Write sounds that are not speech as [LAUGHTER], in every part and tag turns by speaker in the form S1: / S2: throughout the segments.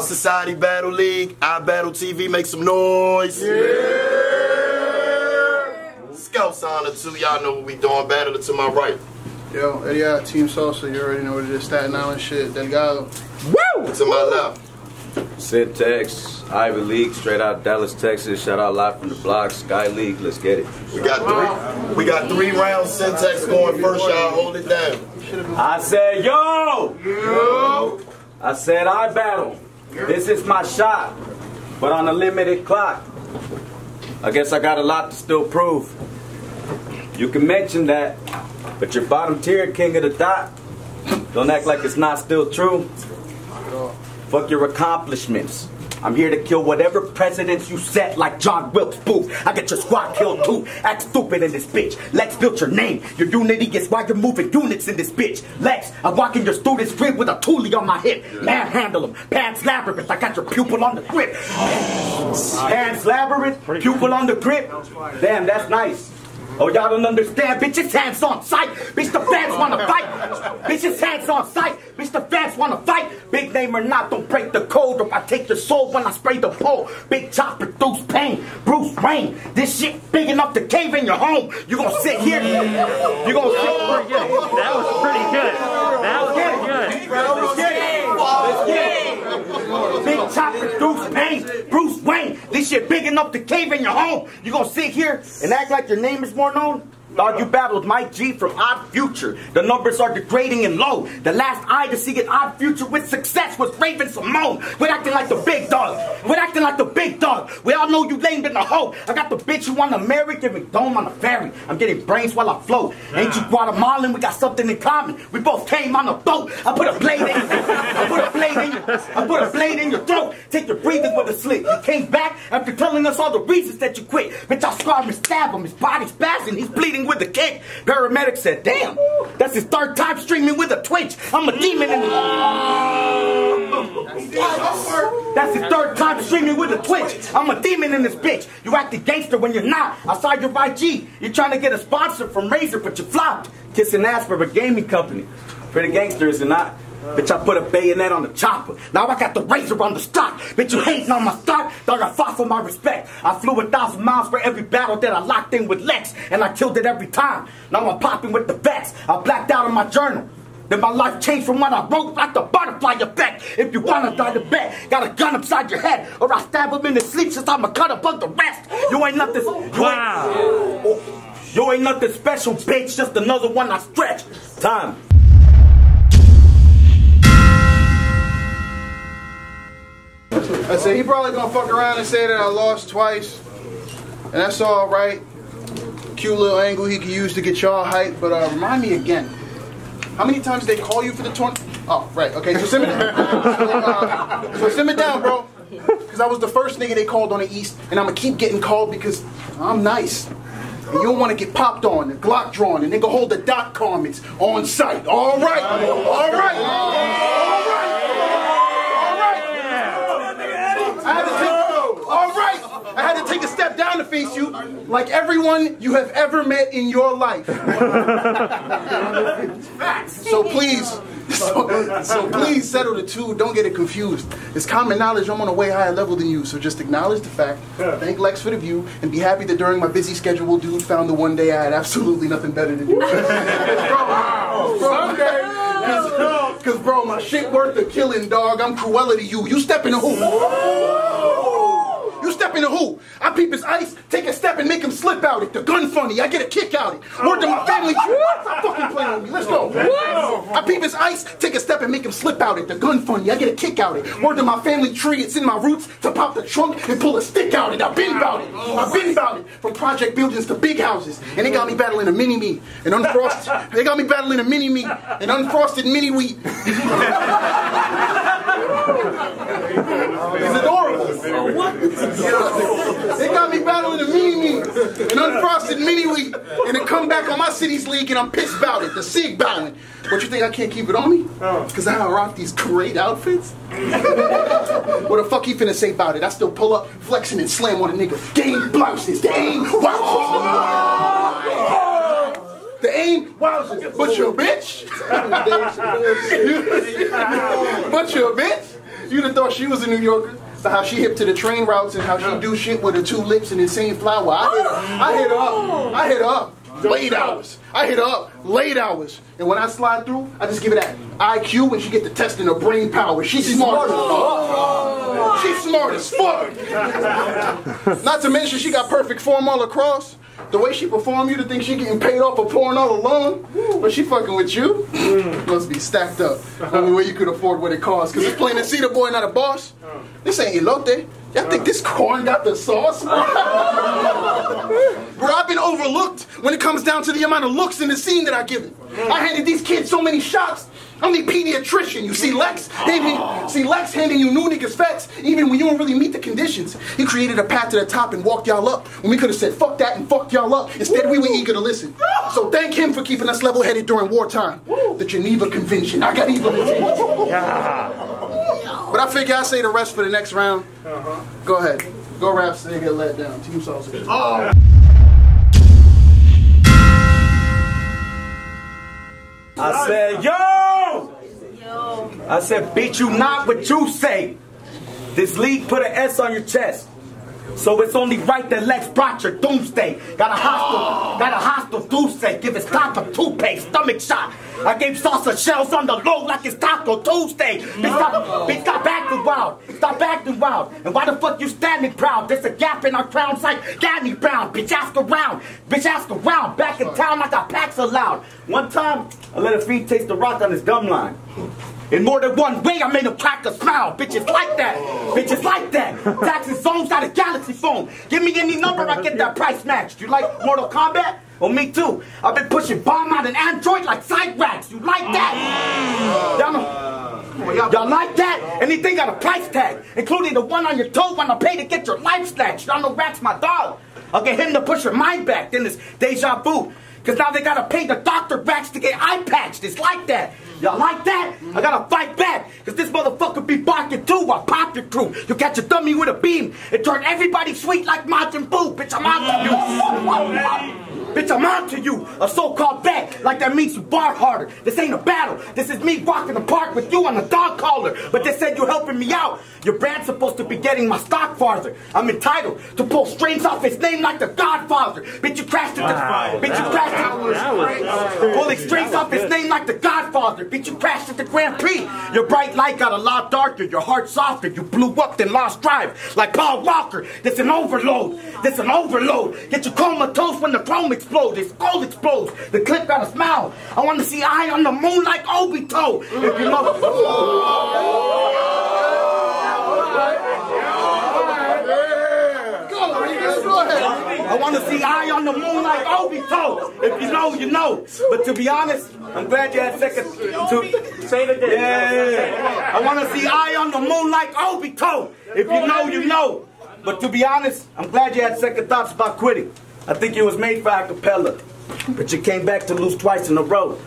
S1: Society Battle League, I Battle TV, make some noise. Yeah. Scout signer too, y'all know what we doing. Battle to my right.
S2: Yo, Eddie out, Team Salsa, you already know what it is. Staten Island shit, Delgado.
S1: Woo! To my left.
S3: Syntex, Ivy League, straight out Dallas, Texas. Shout out live from the block, Sky League. Let's get it.
S1: We got three. We got three rounds. Syntex going first. Y'all hold it down.
S3: I said, yo, yo. I said, I battle. This is my shot, but on a limited clock. I guess I got a lot to still prove. You can mention that, but your bottom tier king of the dot. Don't act like it's not still true. Fuck your accomplishments. I'm here to kill whatever precedents you set like John Wilkes Booth. I get your squad killed too. Act stupid in this bitch. Lex built your name. Your unity is why you're moving units in this bitch. Lex, I walk in your student's crib with a toolie on my hip. Manhandle them. Pants labyrinth. I got your pupil on the grip. Pants labyrinth. Pupil on the grip. Damn, that's nice. Oh, y'all don't understand. Bitch, it's hands on sight. Bitch, the fans wanna fight. Bitch, it's hands on sight. Bitch, the fans wanna fight. Big name or not, don't break the code or I take your soul when I spray the pole. Big chop produce pain. Bruce Wayne. This shit big enough to cave in your home. You gonna sit here. You gonna sit
S4: here. That was pretty good. That was pretty good.
S3: Let's get it. Let's get it. Big chop produce pain. Bruce Wayne. This shit big enough to in your home. You're gonna sit here and act like your name is more known? Dog, you battled Mike G from Odd Future. The numbers are degrading and low. The last eye to see an Odd Future with success was Raven-Symoné. We're acting like the big dog. We're acting like the big dog. We all know you lamed in the hole. I got the bitch you wanna marry, giving dome on the ferry. I'm getting brains while I float. Ain't you Guatemalan? We got something in common. We both came on a boat. I put a blade in you. I put a blade in you. I put a blade in your throat. Take your breathing with a slit. You came back after telling us all the reasons that you quit. Bitch, I scarred and stab him. His body's spazzing. He's bleeding with the kick. Paramedic said, damn, that's his third time streaming with a twitch. I'm a demon in That's his third time streaming with a twitch. I'm a demon in this bitch. You acted gangster when you're not. I saw your IG. You're trying to get a sponsor from Razer, but you flopped. Kissing ass for a gaming company. Pretty gangster, is it not? Bitch, I put a bayonet on the chopper. Now I got the razor on the stock. Bitch, you hating on my stock? Dog, I fought for my respect. I flew a thousand miles for every battle that I locked in with Lex, and I killed it every time. Now I'm popping with the best. I blacked out on my journal. Then my life changed from what I wrote like the butterfly effect. If you wanna die to bet, got a gun upside your head, or I stab him in his sleep since I'ma cut above the rest. You ain't nothing. You
S4: wow.
S3: Ain't, you ain't nothing special, bitch. Just another one I stretch. Time.
S2: I said he probably gonna fuck around and say that I lost twice, and that's all right. Cute little angle he could use to get y'all hyped, but uh, remind me again. How many times they call you for the tournament? Oh, right. Okay, so simmer down. [LAUGHS] so, uh, so down, bro. Because I was the first nigga they called on the East, and I'm gonna keep getting called because I'm nice. And you don't want to get popped on, the Glock drawn, and nigga hold the dot comments on site. All right, all right, all right. I had to take, all right. I had to take a step down to face you, like everyone you have ever met in your life. so please, so, so please settle the two. Don't get it confused. It's common knowledge I'm on a way higher level than you. So just acknowledge the fact, thank Lex for the view, and be happy that during my busy schedule, dude found the one day I had absolutely nothing better to do. bro, bro, Cause bro, my shit worth the killing, dog. I'm Cruella to you. You step in the who? You step in the who? I peep his ice, take a step and make him slip out it. The gun funny, I get a kick out it. Word to my family, stop fucking playing with me. Let's go. I peep his ice, take a step and make him slip out it. The gun funny, I get a kick out it. Word to my family tree, it's in my roots to pop the trunk and pull a stick out it. Oh, I've been about it. I've been about it. From project buildings to big houses. And they got me battling a mini me and unfrosted. [LAUGHS] They got me battling a mini me and unfrosted mini wheat. [LAUGHS] [LAUGHS] It's adorable. What? they got me battling a mini me, an unfrosted mini wheat, and then come back on my city's league and I'm pissed about it. The SIG bowing. What you think I can't keep it on me? Oh. Because I rock these great outfits? [LAUGHS] what the fuck you finna say about it? I still pull up, flexing and slam on a nigga. Game blouses, the aim, wowzers. The aim, wowzers. But a bitch. but you're a bitch. [LAUGHS] You'd have thought she was a New Yorker. So how she hip to the train routes and how she do shit with her two lips and insane flower. I hit her, I hit her up. I hit her up. Late hours. I hit up. Late hours. And when I slide through, I just give it that IQ when she get to testing her brain power. She's smart as fuck. She's smart as fuck. Not to mention she got perfect form all across. The way she perform, you to think she getting paid off for pouring all alone. But she fucking with you? Mm. Must be stacked up. Only way you could afford what it costs. Cause it's plain to see the boy not a boss. Uh. This ain't elote. Y'all think uh. this corn got the sauce? [LAUGHS] Bro, I've been overlooked when it comes down to the amount of looks in the scene that I give it. I handed these kids so many shots. I'm the pediatrician. You see Lex handing, see Lex handing you new niggas facts, even when you don't really meet the conditions. He created a path to the top and walked y'all up. When we could have said fuck that and fucked y'all up. Instead, we were eager to listen. So thank him for keeping us level-headed during wartime. The Geneva Convention. I got evil yeah. But I figure I'll say the rest for the next round. Uh-huh. Go ahead. Go rap, say get let down. Team sausage. Oh.
S3: I said, yo! I said, beat you not what you say. This league put an S on your chest. So it's only right that Lex brought your doomsday. Got a hostile, got a hostile doomsday. Give his top a toothpaste, stomach shot. I gave salsa shells on the low like it's Taco Tuesday. Bitch, stop, bitch, got acting wild. Stop acting wild. And why the fuck you standing proud? There's a gap in our crown like Danny Brown. Bitch, ask around. Bitch, ask around. Back in town, I got packs allowed. One time, I let a feed taste the rock on his gum line. In more than one way, I made him crack a smile. Bitches like that. Bitches like that. [LAUGHS] Taxing zones out of Galaxy phone. Give me any number, I get that price matched. You like Mortal Kombat? Well, me too. I've been pushing bomb out an Android like side racks. You like that? Y'all know- Y'all like that? Anything got a price tag, including the one on your toe when I pay to get your life snatched. Y'all know Rat's my dog. I'll get him to push your mind back, then it's deja vu. Cause now they gotta pay the doctor backs to get eye patched. It's like that. Y'all like that? I gotta fight back. Cause this motherfucker be barking too. I pop your crew. You catch a dummy with a beam and turn everybody sweet like Majin Buu. Bitch, I'm out to you. Bitch, I'm on to you. A so-called bet. Like that means you bar harder. This ain't a battle. This is me walking the park with you on a dog collar. But they said you're helping me out. Your brand's supposed to be getting my stock farther. I'm entitled to pull strings off his name like the Godfather. Bitch, you crashed at the... Bitch, you crashed at... Pulling strings off his name like the Godfather. Bitch, you crashed at the Grand Prix. Your bright light got a lot darker. Your heart softer. You blew up then lost drive. Like Paul Walker. This an overload. This an overload. Get you comatose when the chrome explodes. His skull explodes. The clip got a smile. I want to see eye on the moon like Obito. If you know...
S2: Go, ahead.
S3: I want to see eye on the moon like Obito. If you know, you know. But to be honest, I'm glad you had second. To,
S4: Say it again.
S3: yeah, I want to see eye on the moon like Obito. If you know, you know. But to be honest, I'm glad you had second thoughts about quitting. I think you was made for acapella. But you came back to lose twice in a row.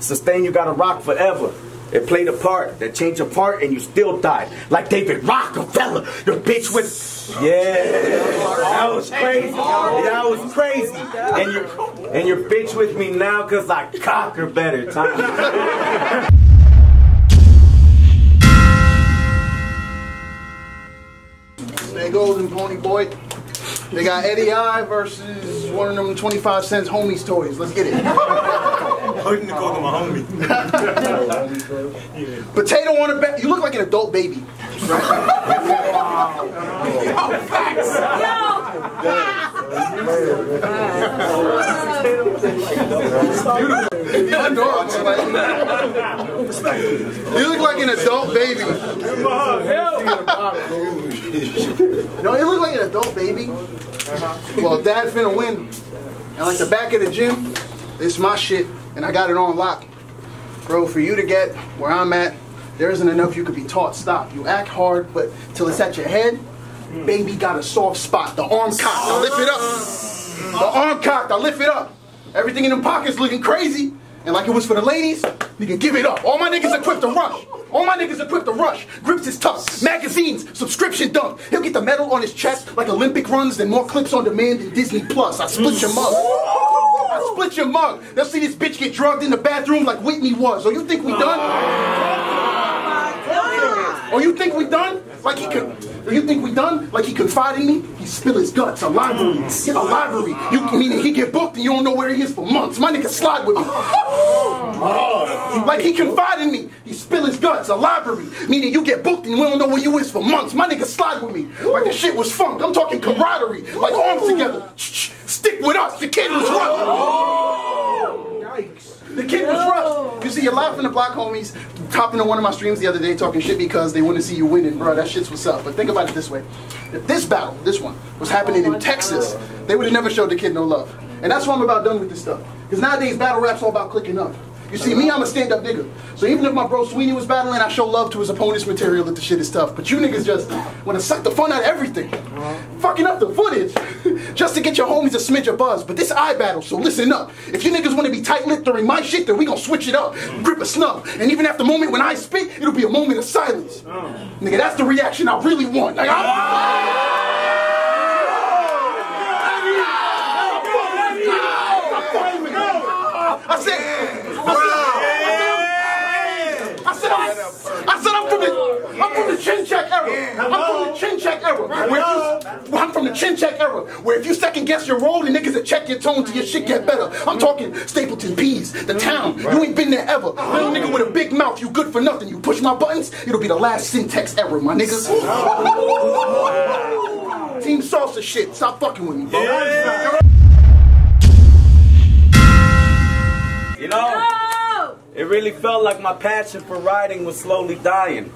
S3: Sustain, you gotta rock forever. It played a part that changed your part and you still died. Like David Rockefeller, your bitch with Yeah. That was crazy. That was crazy. And you and your bitch with me now cause I cock her better time.
S2: Goes and Pony Boy. They got Eddy I versus one of them 25 cents homies toys. Let's get it.
S5: Hurting to call them a homie. [LAUGHS]
S2: Potato on a bed. You look like an adult baby. [LAUGHS] You're adorable. You look like an adult baby. [LAUGHS] No, you look like an adult baby. Well, dad's finna win. And like the back of the gym, it's my shit, and I got it on lock. Bro, for you to get where I'm at, there isn't enough you could be taught. Stop. You act hard, but till it's at your head, baby got a soft spot. The arm cocked, I lift it up. The arm cocked, I lift it up. Everything in them pockets looking crazy. And like it was for the ladies, nigga, give it up. All my niggas equipped to rush. All my niggas equipped to rush. Grips is tough. Magazines, subscription dump. He'll get the medal on his chest like Olympic runs, then more clips on demand than Disney Plus. I split your mug. I split your mug. They'll see this bitch get drugged in the bathroom like Whitney was. Oh, you think we done? Or you think we done? Like he could. You think we done? Like he confide in me? He spill his guts. A library. A library. You meaning he get booked and you don't know where he is for months. My nigga slide with me. [LAUGHS] Like he confide in me. He spill his guts. A library. Meaning you get booked and we don't know where you is for months. My nigga slide with me. Like the shit was funk. I'm talking camaraderie. Like arms together. Stick with us. The kid was rough. The kid was rough. You see, you're laughing at black homies topping on one of my streams the other day talking shit because they want to see you winning, bro. That shit's what's up. But think about it this way: if this battle, this one, was happening in oh Texas, they would have never showed the kid no love. And that's why I'm about done with this stuff. Because nowadays, battle rap's all about clicking up. You see, me, I'm a stand-up nigga. So even if my bro Sweeney was battling, I show love to his opponent's material if the shit is tough. But you niggas just want to suck the fun out of everything. Fucking up the footage. just to get your homies a smidge of buzz. But this I battle, so listen up. If you niggas want to be tight-lipped during my shit, then we gonna switch it up. Grip a snub. And even after the moment when I spit, it'll be a moment of silence. Nigga, that's the reaction I really want. Like, I said, I said, I'm, I said I'm from the I'm from the chin check era. I'm from the chin check era. Where if you, I'm from the chin check era. Where if you second guess your role, the niggas that check your tone till your shit get better. I'm talking Stapleton Peas, the mm-hmm. town. You ain't been there ever. Little nigga with a big mouth, you good for nothing. You push my buttons, it'll be the last syntax era, my niggas. [LAUGHS] Team salsa shit. Stop fucking with me, bro.
S3: You know, it really felt like my passion for writing was slowly dying.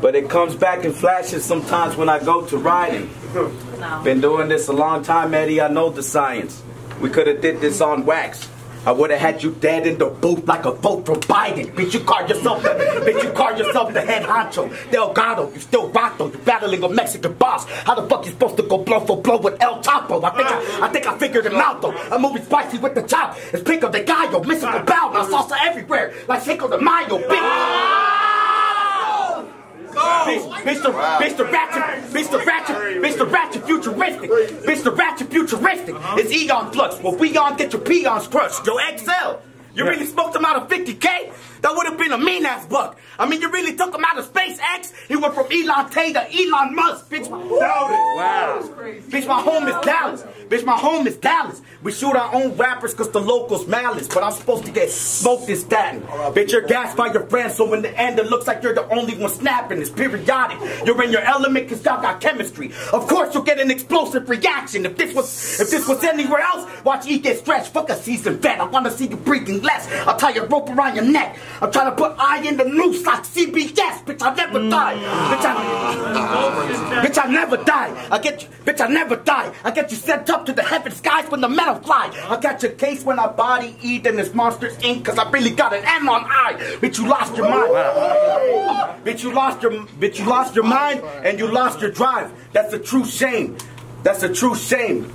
S3: But it comes back in flashes sometimes when I go to writing. [LAUGHS] Been doing this a long time, Eddy. I know the science. We could have did this on wax. I would have had you dead in the booth like a vote from Biden. Bitch, you called yourself the, bitch, you called yourself the head honcho. Delgado, you still Vato, you battling a Mexican boss. How the fuck you supposed to go blow for blow with El Chapo? I think I, I think I figured him out though. I'm moving spicy with the chop. It's Pico de Gallo, missing the bow, now salsa everywhere, like Cinco de Mayo, bitch. Mr. Mr. Ratchet, Mr. Ratchet, Mr. Ratchet futuristic, Mr. Ratchet futuristic. Uh-huh. It's Aeon Flux. Well, we on get your peons crushed. Yo, XL. You really smoked him out of 50K? That would have been a mean ass buck. I mean, you really took him out of SpaceX? He went from Elon Tay to Elon Musk, bitch. Wow. Bitch, my home is Dallas. Bitch, my home is Dallas. We shoot our own rappers because the locals malice, but I'm supposed to get smoked in Staten. Bitch, you're gassed by your friends, so in the end, it looks like you're the only one snapping. It's periodic. You're in your element because y'all got chemistry. Of course, you'll get an explosive reaction. If this was if this was anywhere else, watch E get stretched. Fuck a seasoned vet. I want to see you breathing less. I'll tie a rope around your neck. I'm trying to put I in the noose like CBS. Bitch, I never mm. die. Bitch, I, ah. bitch, I never die. I get you, bitch, I never die. I get you sent up to the heaven skies when the metal fly. I got your case when I body eat and this Monsters Inc. Cause I really got an M on I. Bitch, you lost your mind. Bitch, you lost your, bitch, you lost your mind and you lost your drive. That's a true shame. That's a true shame.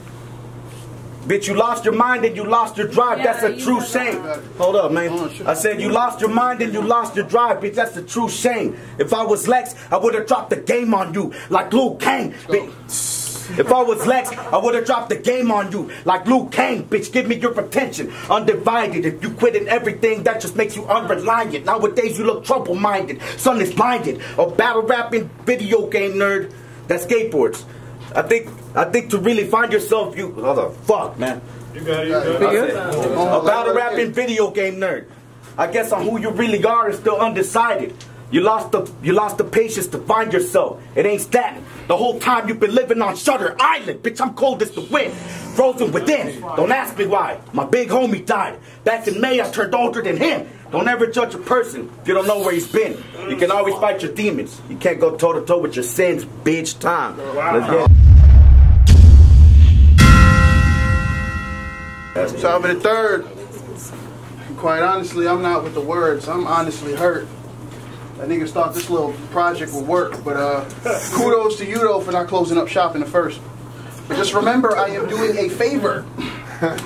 S3: Bitch, you lost your mind and you lost your drive. That's a true shame. Hold up, man. I said you lost your mind and you lost your drive, bitch. That's a true shame. If I was Lex, I would have dropped the game on you like Liu Kang. bitch. If I was Lex, I would have dropped the game on you like Liu Kang. Bitch, give me your attention. Undivided. If you quit in everything, that just makes you unreliant. Nowadays, you look trouble minded. Son is blinded. A battle rapping video game nerd that skateboards. I think I think to really find yourself, you oh the fuck, man.
S5: You got it, you got it.
S3: A rapping video game nerd. I guess on who you really are is still undecided. You lost the you lost the patience to find yourself. It ain't static. The whole time you've been living on Shutter Island, bitch. I'm cold as the wind, frozen within. Don't ask me why. My big homie died back in May. I turned older than him. Don't ever judge a person if you don't know where he's been. You can always fight your demons. You can't go toe to toe with your sins, bitch. Time. Let's
S2: Top of the third. Quite honestly, I'm not with the words. I'm honestly hurt. That niggas thought this little project would work, but uh, [LAUGHS] kudos to you though for not closing up shop in the first. But just remember, I am doing a favor. [LAUGHS]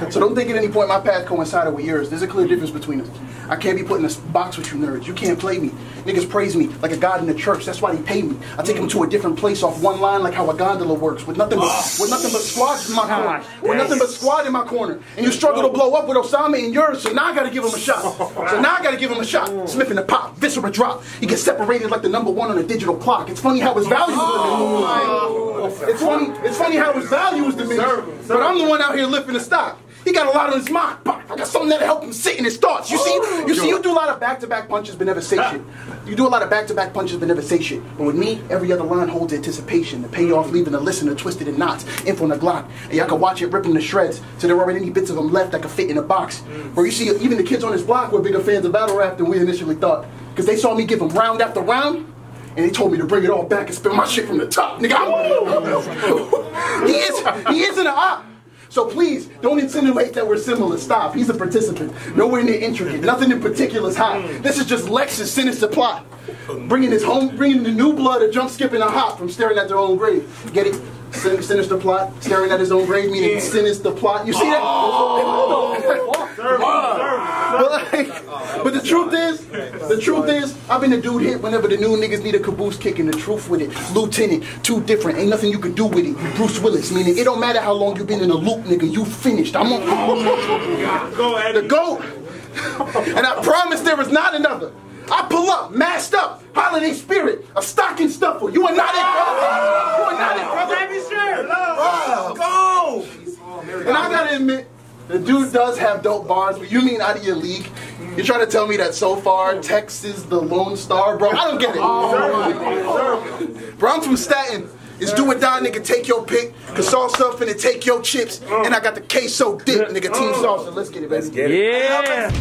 S2: So don't think at any point my path coincided with yours. There's a clear difference between us. I can't be put in a box with you nerds. You can't play me. Niggas praise me like a god in the church. That's why they pay me. I take them to a different place off one line, like how a gondola works, with nothing but with nothing but squads in my corner, with nothing but squad in my corner. And you struggle to blow up with Osama and yours, so now I gotta give him a shot. So now I gotta give him a shot. Smith in the pop, viscera drop. He gets separated like the number one on a digital clock. It's funny how his value is diminished. It's funny. It's funny how his value is diminished. But I'm the one out here lifting the stock. He got a lot on his mind. Bah, I got something that'll help him sit in his thoughts. You see, oh. you see, you do a lot of back-to-back punches, but never say ah. shit. You do a lot of back-to-back punches, but never say shit. But with me, every other line holds anticipation. The payoff, leaving the listener twisted in knots. Info on the Glock, and y'all can watch it ripping the shreds. So there aren't any bits of them left that could fit in a box. Mm. Bro, you see, even the kids on this block were bigger fans of battle rap than we initially thought, because they saw me give them round after round. And they told me to bring it all back and spin my shit from the top, nigga. I'm- [LAUGHS] he is, he is an op. So please, don't insinuate that we're similar. Stop. He's a participant. Nowhere near intricate. Nothing in particular is hot. Hmm. This is just Lex's sinister plot. Bringing his home, bringing the new blood a jump, skip, and a hop from staring at their own grave. Get it? Sin- Sinister plot, staring at his own grave, meaning sinister plot. You see that? But, like, but the truth is, the truth is, I've been the dude hit whenever the new niggas need a caboose kicking. The truth with it, Lieutenant, too different. Ain't nothing you can do with it. Bruce Willis, meaning it don't matter how long you been in the loop, nigga. You finished. I'm on
S5: Go ahead.
S2: the goat, and I promise there is not another. I pull up, masked up, holiday spirit, a stocking stuffer. You are not it, brother. You are not it, brother.
S5: Go.
S2: And I gotta admit, the dude does have dope bars, but you mean out of your league? You're trying to tell me that so far Tex is the Lone Star, bro? I don't get it. Bro, I'm from Staten. It's do or die, nigga. Take your pick. Cause salsa finna take your chips. And I got the queso dip, nigga. Team salsa. Let's get it, baby.
S3: Get it.
S4: Yeah.